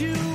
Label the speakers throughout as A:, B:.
A: you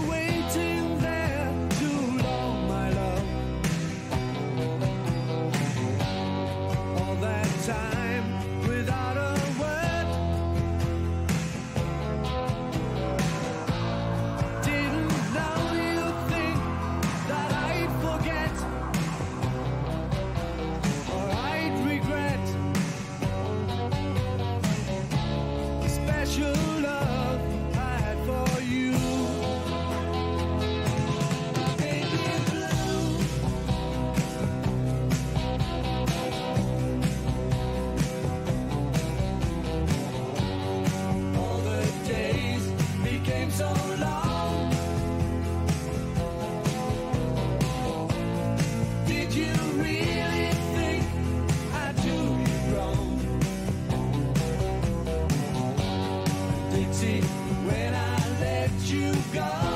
A: Dixie, when I let you go.